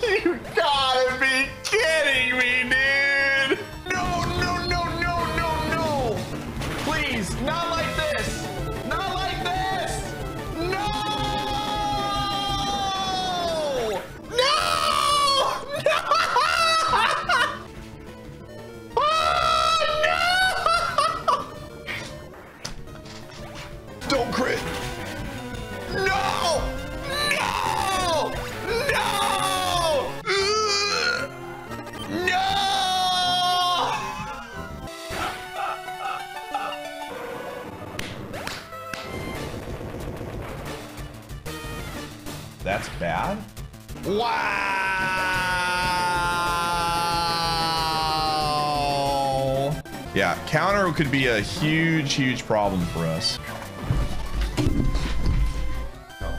You gotta be kidding me, dude! Wow! Yeah, counter could be a huge, huge problem for us. No,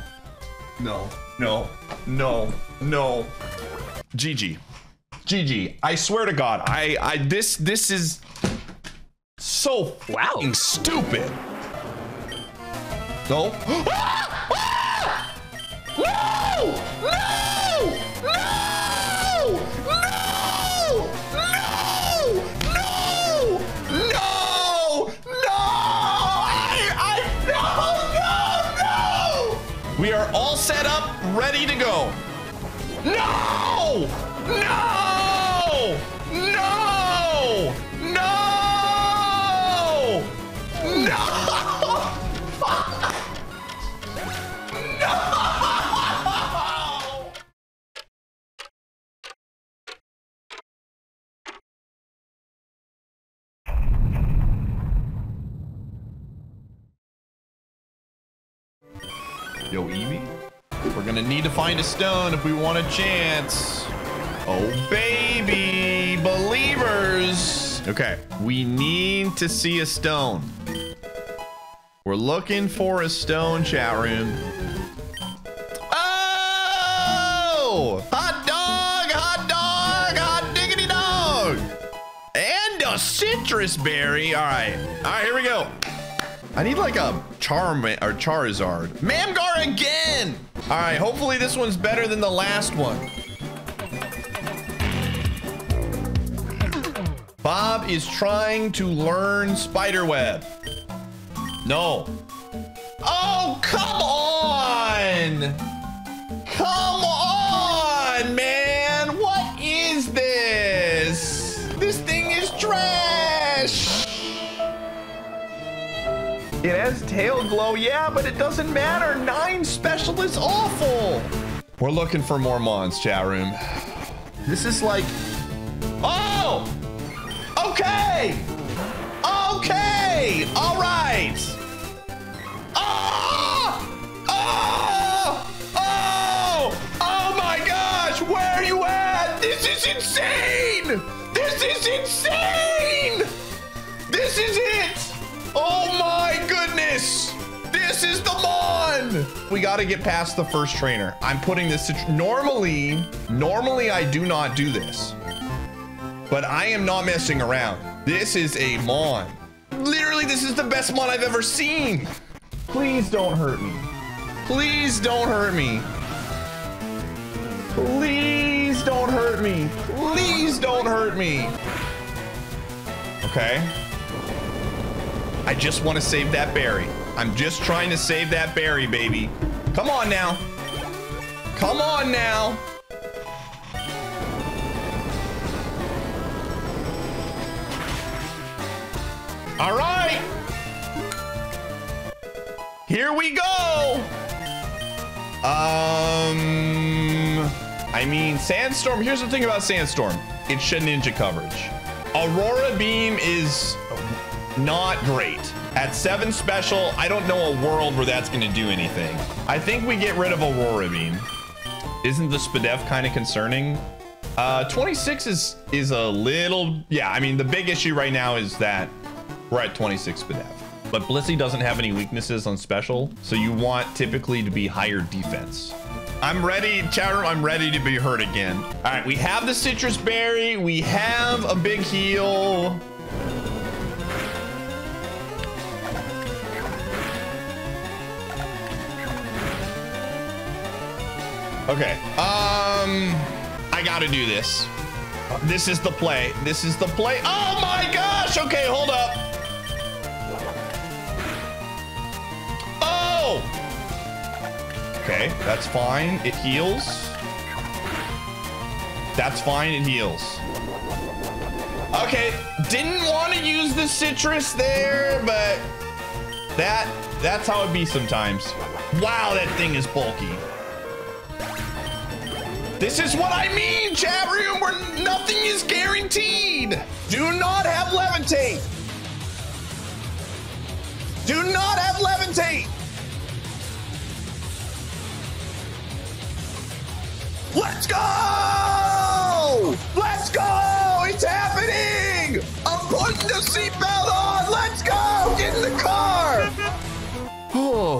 no, no, no. No. GG. GG. I swear to God, I, I, this, this is so Wow. fucking stupid. No. Ah! Ah! No! No! Set up, ready to go. Need to find a stone if we want a chance. Oh, baby, believers. Okay, we need to see a stone. We're looking for a stone, chat room. Oh! Hot dog, hot dog, hot diggity dog. And a citrus berry. All right, all right, here we go. I need like a Charm or Charizard. Magmar again! All right, hopefully this one's better than the last one. Bob is trying to learn spiderweb. No. Oh, come on! Come It has tail glow, yeah, but it doesn't matter. Nine special is awful. We're looking for more mons, chat room. This is like, oh, okay, okay, all right. Oh, oh, oh, oh my gosh, where are you at? This is insane. This is insane. This is it! Mon! We gotta get past the first trainer. I'm putting this to, normally, normally I do not do this. But I am not messing around. This is a Mon. Literally, this is the best Mon I've ever seen. Please don't hurt me. Please don't hurt me. Please don't hurt me. Please don't hurt me. Okay. I just want to save that berry. I'm just trying to save that berry, baby. Come on now. Come on now. All right. Here we go. Um, I mean, Sandstorm. Here's the thing about Sandstorm. It's Shedinja coverage. Aurora Beam is not great. At seven special, I don't know a world where that's going to do anything. I think we get rid of Aurora Beam. Isn't the Spadef kind of concerning? Uh, 26 is is a little, yeah. I mean, the big issue right now is that we're at 26 Spadef. But Blissey doesn't have any weaknesses on special, so you want typically to be higher defense. I'm ready, chat room, I'm ready to be hurt again. All right, we have the citrus berry. We have a big heal. Okay. Um, I gotta do this. This is the play. This is the play. Oh my gosh. Okay, hold up. Oh. Okay, that's fine. It heals. That's fine. It heals. Okay, didn't want to use the citrus there, but that that's how it be sometimes. Wow, that thing is bulky. This is what I mean, chat room, where nothing is guaranteed. Do not have levitate. Do not have levitate. Let's go! Let's go! It's happening! I'm putting the seatbelt on! Let's go! Get in the car!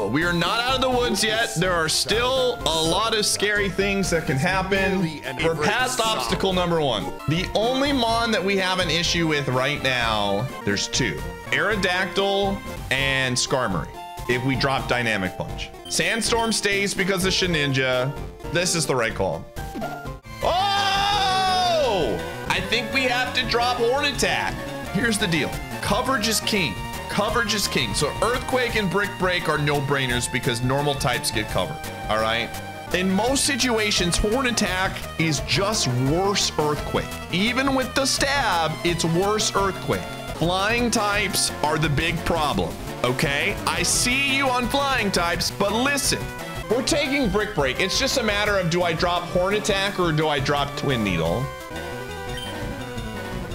We are not out of the woods yet. There are still a lot of scary things that can happen. We're past obstacle number one. The only mon that we have an issue with right now, there's two. Aerodactyl and Skarmory. If we drop Dynamic Punch. Sandstorm stays because of Shedinja. This is the right call. Oh! I think we have to drop Horn Attack. Here's the deal. Coverage is king. Coverage is king. So Earthquake and Brick Break are no-brainers because normal types get covered. All right? In most situations, Horn Attack is just worse Earthquake. Even with the stab, it's worse Earthquake. Flying types are the big problem, okay? I see you on flying types, but listen. We're taking Brick Break. It's just a matter of do I drop Horn Attack or do I drop Twin Needle?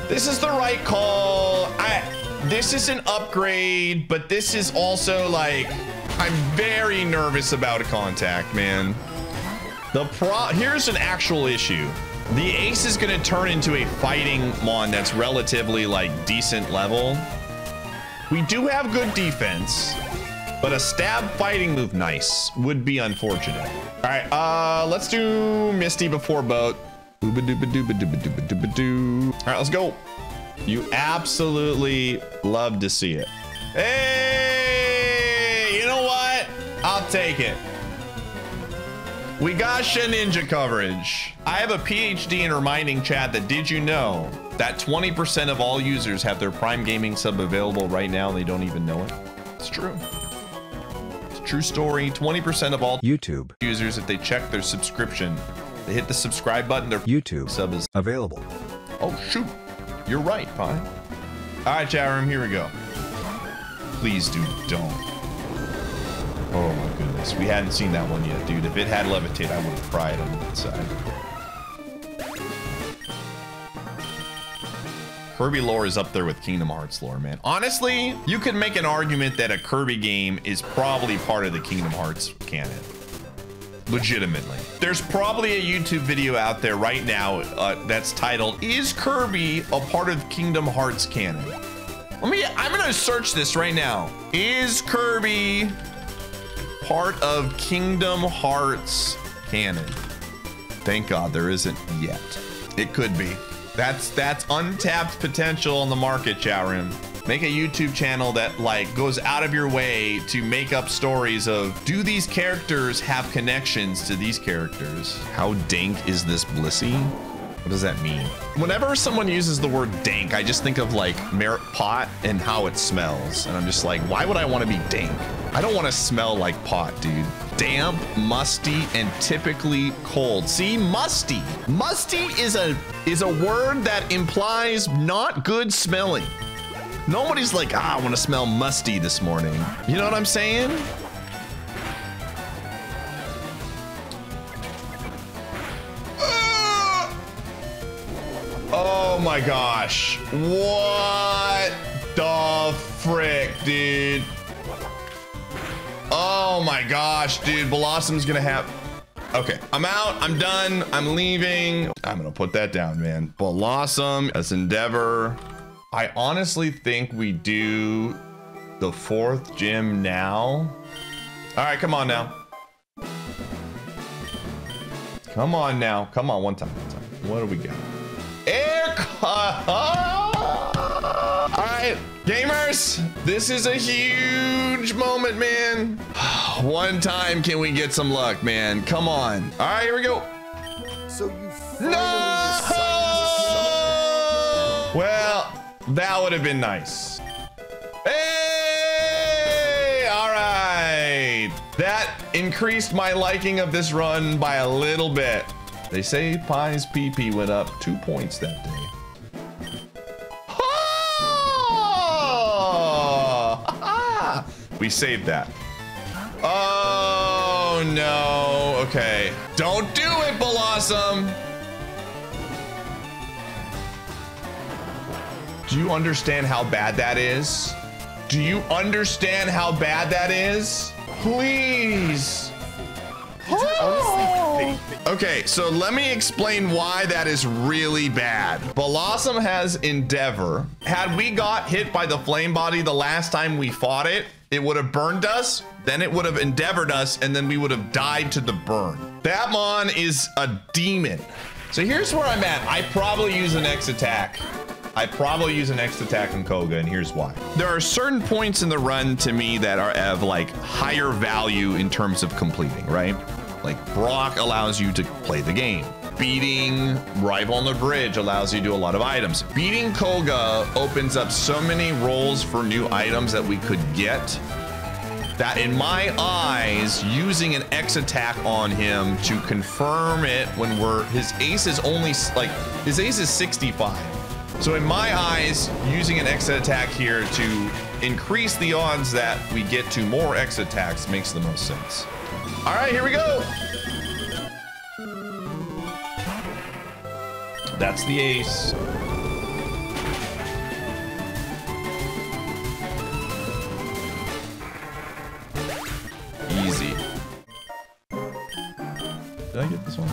This is the right call. I this is an upgrade, but this is also like, I'm very nervous about a contact, man. The pro, here's an actual issue. The ace is gonna turn into a fighting mon that's relatively like decent level. We do have good defense, but a stab fighting move nice would be unfortunate. All right, uh, let's do Misty before boat. All right, let's go. You absolutely love to see it. Hey, you know what? I'll take it. We got Shedinja coverage. I have a PhD in reminding chat that did you know that 20% of all users have their Prime Gaming sub available right now and they don't even know it? It's true. It's a true story. 20% of all YouTube users, if they check their subscription, they hit the subscribe button, their YouTube sub is available. Oh, shoot. You're right, Pie. All right, chat room, here we go. Please, dude, don't. Oh my goodness, we hadn't seen that one yet, dude. If it had levitate, I would have cried on the inside. Kirby lore is up there with Kingdom Hearts lore, man. Honestly, you could make an argument that a Kirby game is probably part of the Kingdom Hearts canon legitimately. There's probably a YouTube video out there right now uh, that's titled, Is Kirby a part of Kingdom Hearts canon? Let me, I'm gonna search this right now. Is Kirby part of Kingdom Hearts canon? Thank God there isn't yet. It could be. That's, that's untapped potential on the market, chat room make a YouTube channel that like goes out of your way to make up stories of do these characters have connections to these characters? How dank is this Blissey? What does that mean? Whenever someone uses the word dank, I just think of like merit pot and how it smells. And I'm just like, why would I want to be dank? I don't want to smell like pot, dude. Damp, musty, and typically cold. See, musty. Musty is a is a word that implies not good smelling. Nobody's like, ah, I want to smell musty this morning. You know what I'm saying? Oh my gosh. What the frick, dude? Oh my gosh, dude. Blossom's gonna have... Okay, I'm out. I'm done. I'm leaving. I'm gonna put that down, man. Blossom, as Endeavor. I honestly think we do the fourth gym now. All right, come on now. Come on now. Come on, one time, one time. What do we got? Air All right, gamers, this is a huge moment, man. one time can we get some luck, man? Come on. All right, here we go. So you finally No! Well, that would have been nice. Hey! All right. That increased my liking of this run by a little bit. They say Pie's PP went up two points that day. We saved that. Oh no. Okay. Don't do it, Blossom. Do you understand how bad that is? Do you understand how bad that is? Please. They, Okay, so let me explain why that is really bad. Blossom has Endeavor. Had we got hit by the flame body the last time we fought it, it would have burned us, then it would have endeavored us, and then we would have died to the burn. That mon is a demon. So here's where I'm at. I probably use an X attack. I probably use an X attack on Koga, and here's why. There are certain points in the run to me that are of like higher value in terms of completing, right? Like Brock allows you to play the game. Beating Rival on the Bridge allows you to do a lot of items. Beating Koga opens up so many rolls for new items that we could get that in my eyes, using an X attack on him to confirm it when we're, his ace is only like, his ace is 65. So in my eyes, using an X attack here to increase the odds that we get to more X attacks makes the most sense. All right, here we go. That's the ace. Easy. Did I get this one?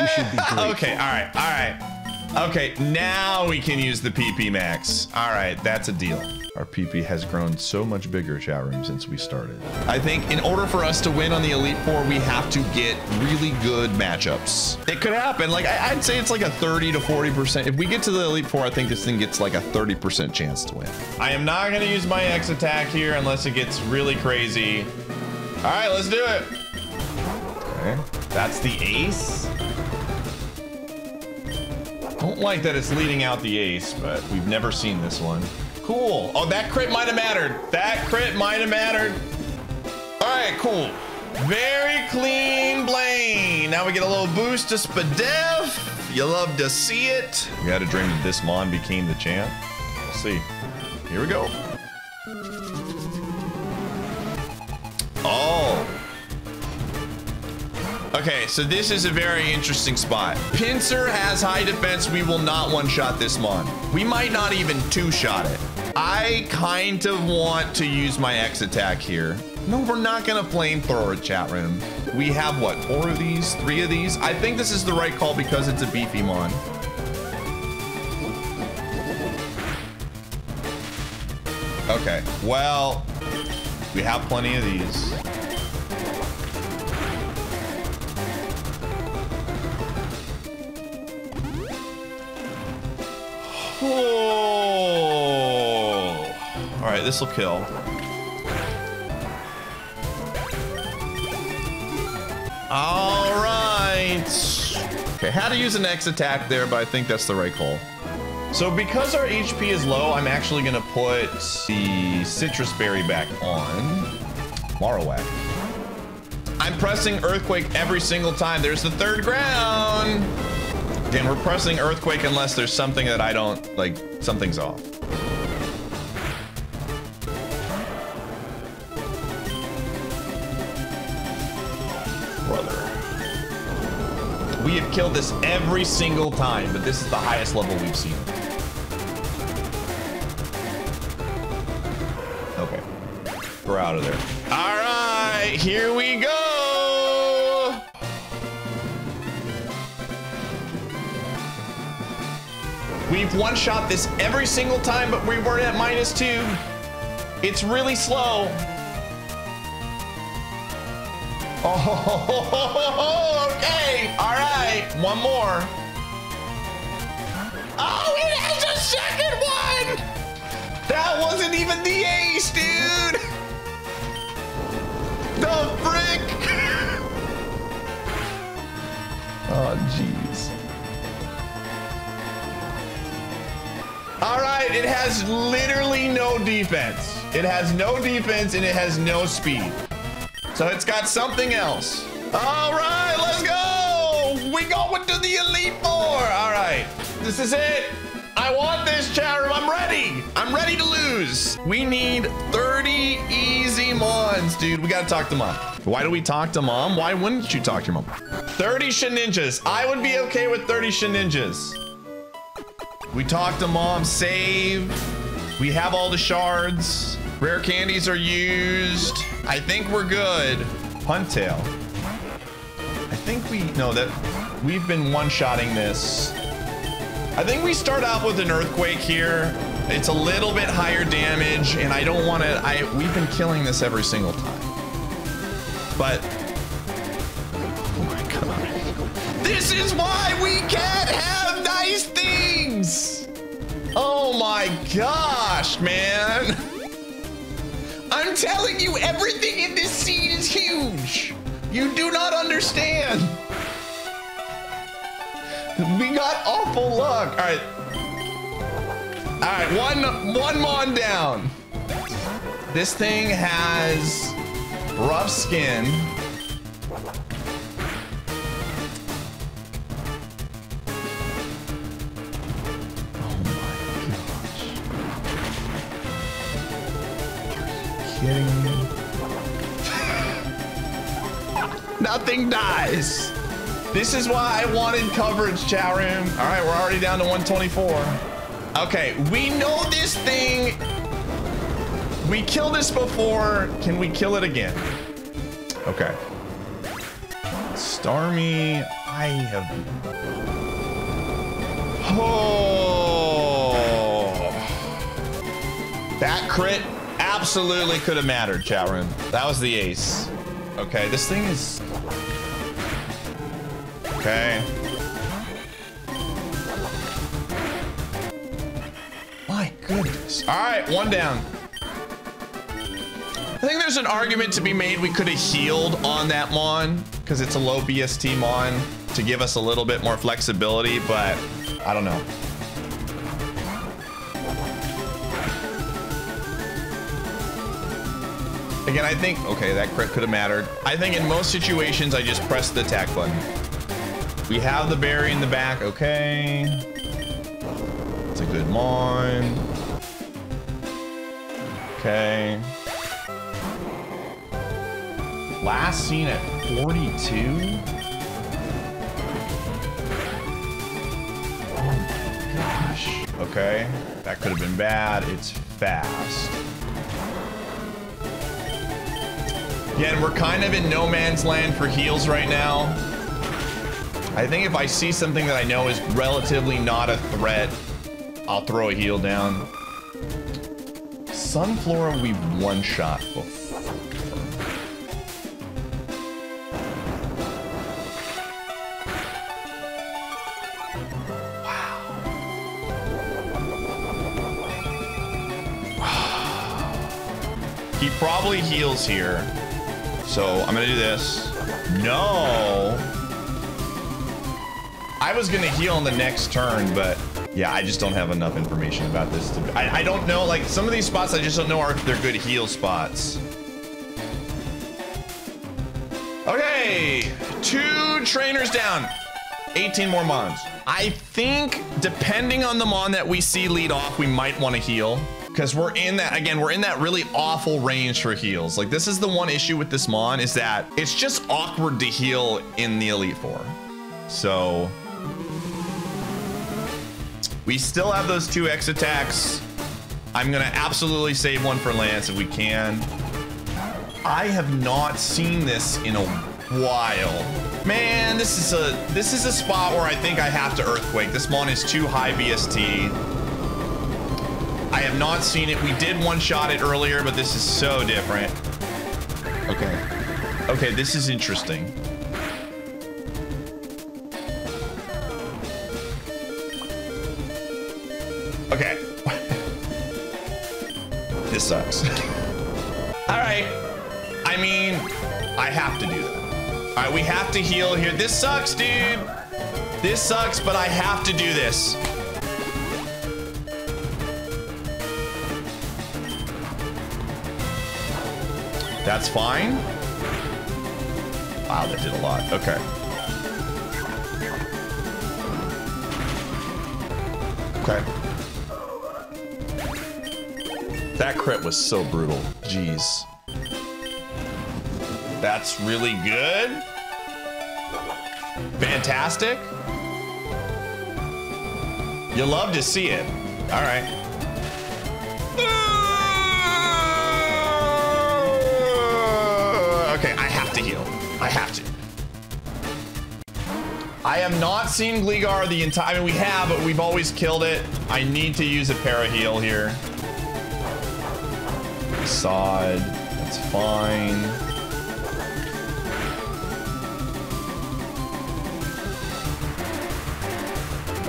we should be. Eh, okay, all right, all right. Okay, now we can use the PP max. All right, that's a deal. Our PP has grown so much bigger, chat room, since we started. I think in order for us to win on the Elite Four, we have to get really good matchups. It could happen. Like, I'd say it's like a 30 to 40%. If we get to the Elite Four, I think this thing gets like a 30% chance to win. I am not to use my X attack here unless it gets really crazy. All right, let's do it. Okay, that's the ace. Don't like that it's leading out the ace, but we've never seen this one. Cool. Oh, that crit might have mattered. That crit might have mattered. All right, cool. Very clean Blaine. Now we get a little boost to Spadef. You love to see it. We had a dream that this Mon became the champ. We'll see. Here we go. Oh. Okay, so this is a very interesting spot. Pinsir has high defense. We will not one-shot this Mon. We might not even two-shot it. I kind of want to use my X attack here. No, we're not gonna flamethrower chat room. We have what, four of these, three of these? I think this is the right call because it's a beefy Mon. Okay, well, we have plenty of these. All right, this will kill. All right. Okay, had to use an X attack there, but I think that's the right call. So because our HP is low, I'm actually gonna put the citrus berry back on Marowak. I'm pressing Earthquake every single time. There's the third ground. Again, we're pressing Earthquake unless there's something that I don't, like, something's off. Killed this every single time, but this is the highest level we've seen. Okay. We're out of there. All right, here we go. We've one shot this every single time, but we weren't at minus two. It's really slow. Oh, okay. All right. One more. Oh, it has a second one. That wasn't even the ace, dude. The frick? oh, jeez. All right, it has literally no defense. It has no defense and it has no speed. So it's got something else. All right, let's go. We going to the Elite Four. All right, this is it. I want this chat room. I'm ready. I'm ready to lose. We need 30 easy mons, dude. We got to talk to mom. Why do we talk to mom? Why wouldn't you talk to your mom? 30 Shedinjas. I would be okay with 30 Shedinjas. We talk to mom, save. We have all the shards. Rare candies are used. I think we're good. Huntail. I think we, no, that we've been one-shotting this. I think we start out with an earthquake here. It's a little bit higher damage, and I don't want to. I we've been killing this every single time. But oh my god, this is why we can't have nice things. Oh my gosh, man. I'm telling you, everything in this scene is huge. You do not understand. We got awful luck. All right. All right, one, one mon down. This thing has rough skin. Kidding me? Nothing dies. This is why I wanted coverage, chat room. All right, we're already down to 124. Okay, we know this thing. We killed this before. Can we kill it again? Okay. Starmie, I have. Oh. That crit absolutely could have mattered, chat room. That was the ace. Okay, this thing is Okay. My goodness. All right, one down. I think there's an argument to be made we could have healed on that Mon because it's a low BST Mon to give us a little bit more flexibility, but I don't know. Again, I think, okay, that crit could have mattered. I think in most situations, I just press the attack button. We have the berry in the back. Okay. It's a good mine. Okay. Last seen at 42? Oh my gosh. Okay. That could have been bad. It's fast. Again, we're kind of in no man's land for heals right now. I think if I see something that I know is relatively not a threat, I'll throw a heal down. Sunflora we've one shot before. Wow. He probably heals here. So I'm gonna do this. No. I was gonna heal on the next turn, but yeah, I just don't have enough information about this. To, I, I don't know, like some of these spots I just don't know are they're good heal spots. Okay, two trainers down, 18 more mons. I think depending on the mon that we see lead off, we might want to heal because we're in that again we're in that really awful range for heals like this is the one issue with this mon is that it's just awkward to heal in the elite four so we still have those two X attacks. I'm gonna absolutely save one for Lance if we can. I have not seen this in a while. Man, this is a this is a spot where I think I have to earthquake. This mon is too high BST. I have not seen it. We did one shot it earlier, but this is so different. Okay. Okay, this is interesting. Okay. this sucks. All right. I mean, I have to do that. All right, we have to heal here. This sucks, dude. This sucks, but I have to do this. That's fine. Wow, that did a lot. Okay. Okay. That crit was so brutal. Jeez. That's really good. Fantastic. You love to see it. All right. Have to heal. I have to. I have not seen Gligar the entire. I mean, we have, but we've always killed it. I need to use a para heal here. Sod. That's fine.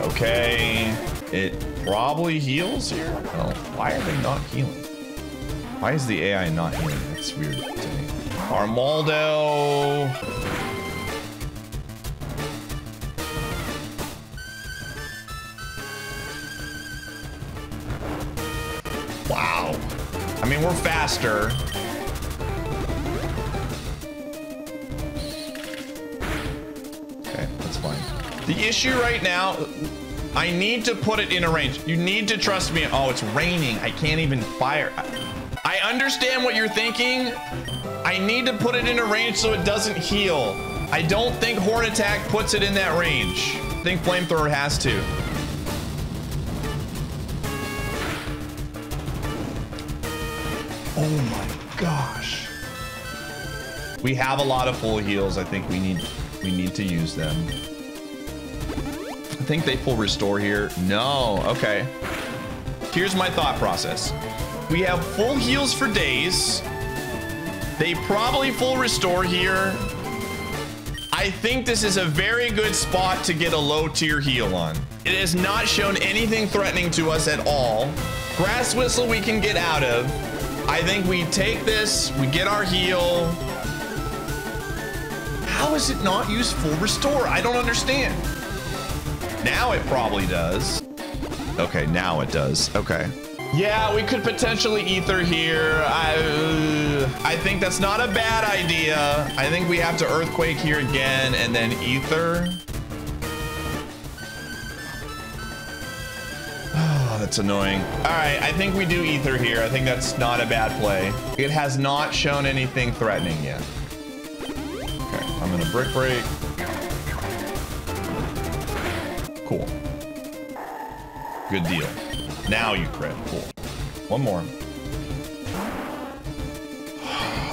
Okay. It probably heals here. Oh, why are they not healing? Why is the AI not healing? That's weird. Armaldo. Wow. I mean, we're faster. Okay, that's fine. The issue right now, I need to put it in a range. You need to trust me. Oh, it's raining. I can't even fire. I understand what you're thinking. I need to put it in a range so it doesn't heal. I don't think Horn Attack puts it in that range. I think Flamethrower has to. Oh my gosh. We have a lot of full heals. I think we need we need to use them. I think they full restore here. No, okay. Here's my thought process. We have full heals for days. They probably full restore here. I think this is a very good spot to get a low tier heal on. It has not shown anything threatening to us at all. Grass Whistle we can get out of. I think we take this, we get our heal. How is it not use full restore? I don't understand. Now it probably does. Okay, now it does. Okay. Yeah, we could potentially ether here. I, I think that's not a bad idea. I think we have to earthquake here again and then ether. Oh, that's annoying. All right, I think we do ether here. I think that's not a bad play. It has not shown anything threatening yet. Okay, I'm gonna brick break. Cool. Good deal. Now you crit. Cool. One more.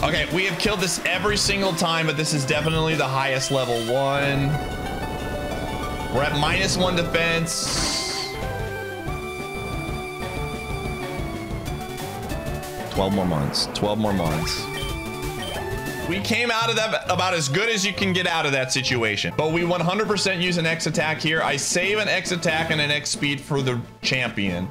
Okay, we have killed this every single time, but this is definitely the highest level one. We're at minus one defense. 12 more months. 12 more months. We came out of that about as good as you can get out of that situation. But we 100% use an X attack here. I save an X attack and an X speed for the champion.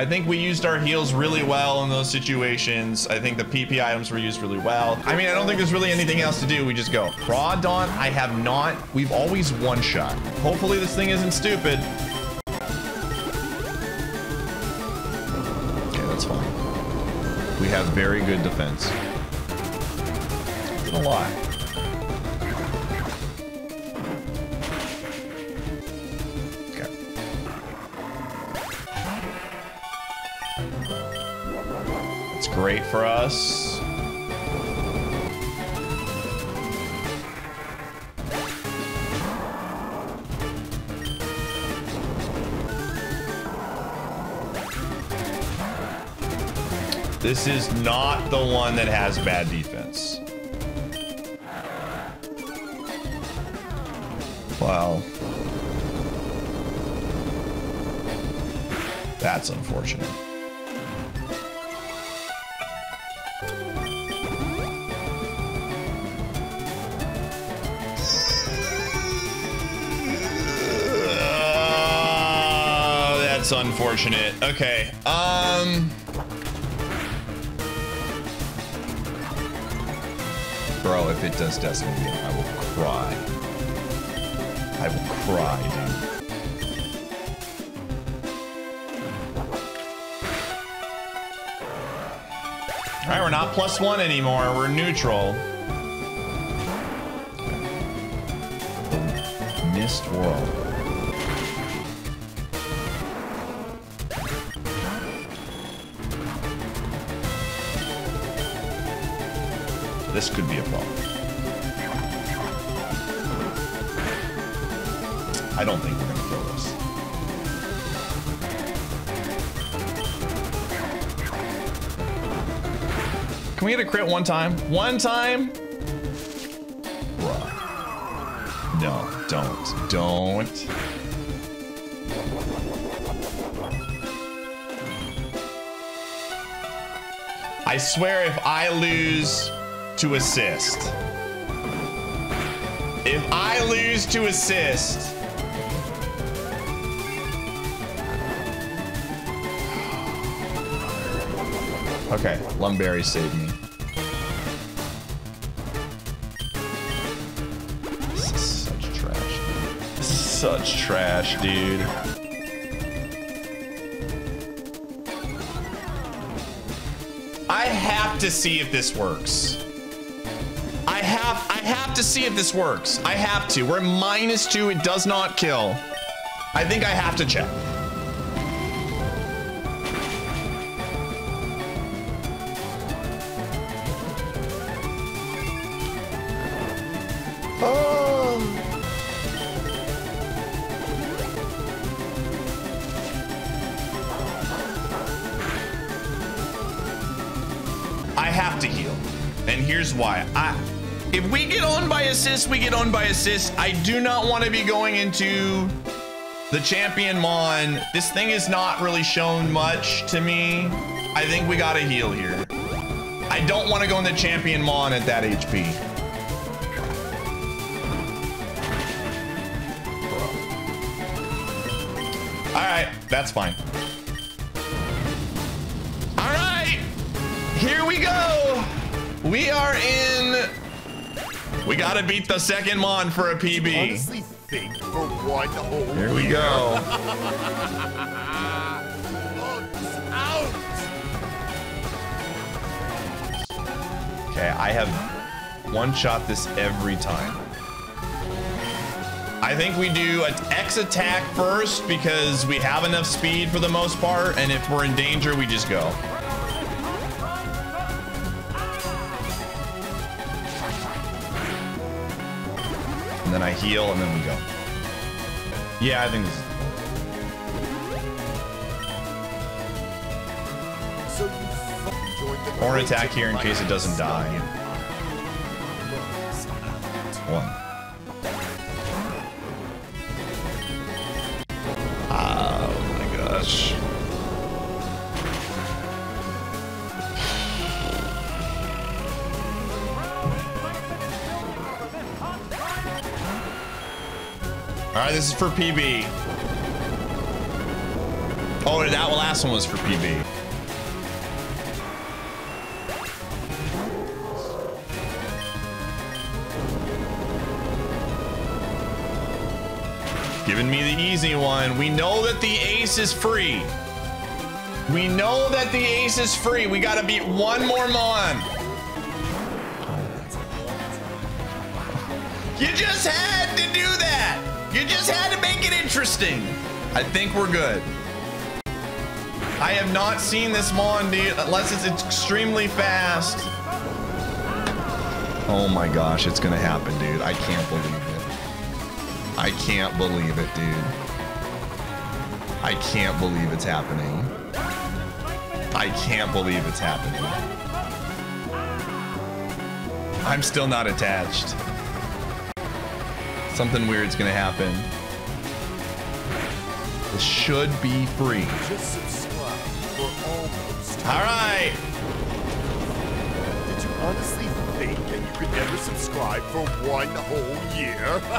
I think we used our heals really well in those situations. I think the PP items were used really well. I mean, I don't think there's really anything else to do. We just go. Crawdaunt, I have not. We've always one shot. Hopefully this thing isn't stupid. Okay, that's fine. We have very good defense a lot. Great for us. This is not the one that has bad defense. Wow. That's unfortunate. That's unfortunate. Okay. Um. Bro. If it does Destiny again, I will cry. I will cry, dude. All right, we're not plus one anymore. We're neutral. Mist World. This could be a problem. I don't think we're gonna kill this. Can we get a crit one time? One time? Bruh. No, don't. Don't. I swear if I lose to assist. If I lose to assist. Okay, Lum Berry saved me. This is such trash. This is such trash, dude. I have to see if this works. Have to see if this works. I have to. We're minus two. It does not kill. I think I have to check. Oh. I have to heal. And here's why. I if we get on by assist, we get on by assist. I do not want to be going into the champion mon. This thing is not really shown much to me. I think we got to heal here. I don't want to go in the champion mon at that HP. All right, that's fine. All right, here we go. We are in. We gotta beat the second mon for a PB. Honestly, think for one whole Here we year. go. Okay, I have one shot this every time. I think we do an X attack first because we have enough speed for the most part, and if we're in danger, we just go. And then I heal, and then we go. Yeah, I think Or an attack here in case it doesn't die. one. This is for PB. Oh, that last one was for PB. Giving me the easy one. We know that the ace is free. We know that the ace is free. We got to beat one more Mon. You just had to do that. You just had to make it interesting. I think we're good. I have not seen this Mon, unless it's extremely fast. Oh my gosh, it's gonna happen, dude. I can't believe it. I can't believe it, dude. I can't believe it's happening. I can't believe it's happening. I'm still not attached. Something weird's gonna happen. This should be free. Just subscribe for almost. All right. Did you honestly think that you could never subscribe for one whole year?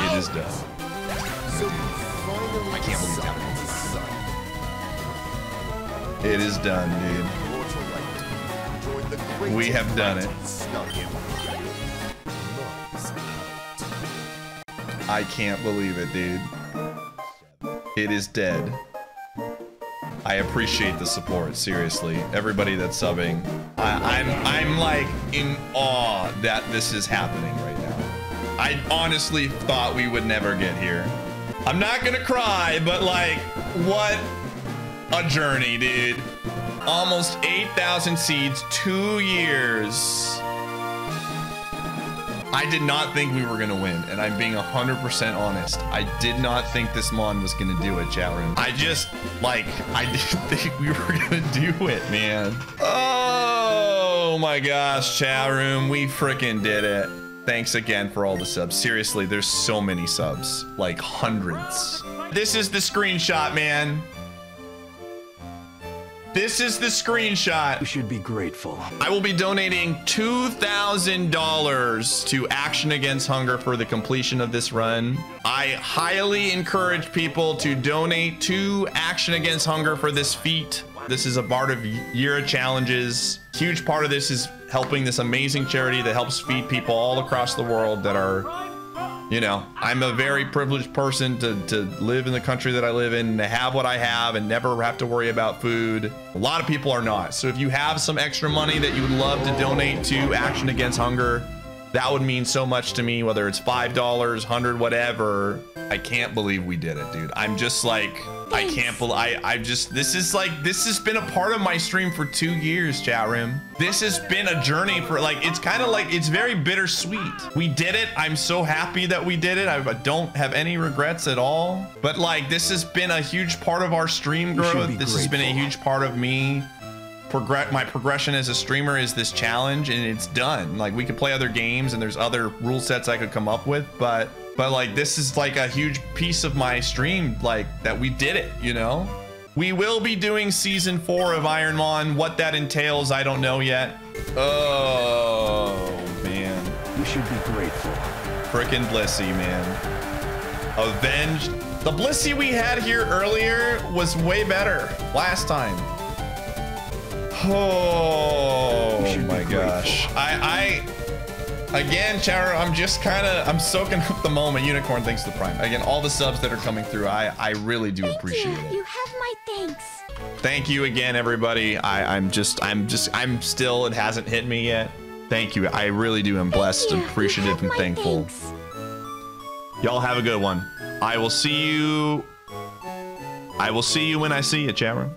It is done. So I can't believe it's happening. It is done, dude. Or to like, join the the great We have done it. I can't believe it, dude. It is dead. I appreciate the support, seriously. Everybody that's subbing. I, I'm I'm like in awe that this is happening right now. I honestly thought we would never get here. I'm not gonna cry, but like, what a journey, dude. Almost 8,000 seeds, two years. I did not think we were gonna win, and I'm being 100% honest. I did not think this mon was gonna do it, chat room. I just, like, I didn't think we were gonna do it, man. Oh my gosh, chat room, we freaking did it. Thanks again for all the subs. Seriously, there's so many subs, like hundreds. This is the screenshot, man. This is the screenshot. You should be grateful. I will be donating $2,000 to Action Against Hunger for the completion of this run. I highly encourage people to donate to Action Against Hunger for this feat. This is a part of Year of Challenges. Huge part of this is helping this amazing charity that helps feed people all across the world that are you know, I'm a very privileged person to, to live in the country that I live in, to have what I have and never have to worry about food. A lot of people are not. So if you have some extra money that you would love to donate to Action Against Hunger, that would mean so much to me, whether it's $5, 100 whatever. I can't believe we did it, dude. I'm just like, I can't believe, I, I just, this is like, this has been a part of my stream for two years, chat room. This has been a journey for like, it's kind of like, it's very bittersweet. We did it. I'm so happy that we did it. I don't have any regrets at all. But like, this has been a huge part of our stream growth. be This has been a huge part of me progress my progression as a streamer is this challenge and it's done like we could play other games and there's other rule sets i could come up with but but like this is like a huge piece of my stream like that we did it you know we will be doing season four of Iron ironmon what that entails i don't know yet oh man You should be grateful. Frickin' Blissey, man. Avenged. The Blissey we had here earlier was way better last time. Oh my gosh. I, I, again, Chowder, I'm just kind of, I'm soaking up the moment. Unicorn, thanks to the Prime. Again, all the subs that are coming through, I, I really do appreciate you. it. You have my thanks. Thank you again, everybody. I, I'm just, I'm just, I'm still, it hasn't hit me yet. Thank you. I really do. am blessed, Thank appreciative, and thankful. Y'all have a good one. I will see you. I will see you when I see you, room.